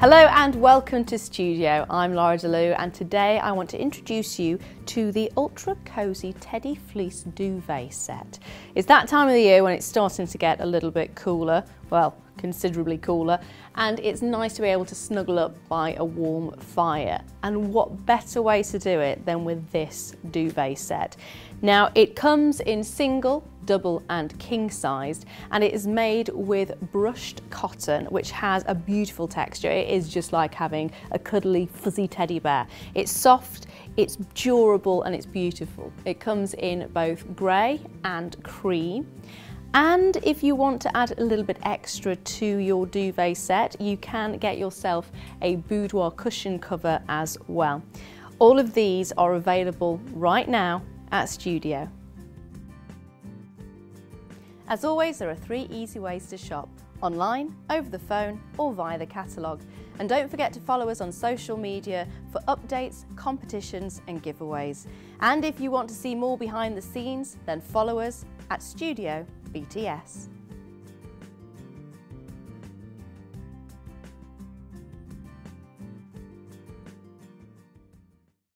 Hello and welcome to Studio. I'm Laura DeLu and today I want to introduce you to the Ultra Cozy Teddy Fleece Duvet set. It's that time of the year when it's starting to get a little bit cooler, well, considerably cooler, and it's nice to be able to snuggle up by a warm fire. And what better way to do it than with this duvet set? Now, it comes in single, double and king sized and it is made with brushed cotton which has a beautiful texture. It is just like having a cuddly fuzzy teddy bear. It's soft, it's durable and it's beautiful. It comes in both grey and cream. And if you want to add a little bit extra to your duvet set, you can get yourself a boudoir cushion cover as well. All of these are available right now at Studio. As always, there are three easy ways to shop online, over the phone, or via the catalogue. And don't forget to follow us on social media for updates, competitions, and giveaways. And if you want to see more behind the scenes, then follow us at Studio BTS.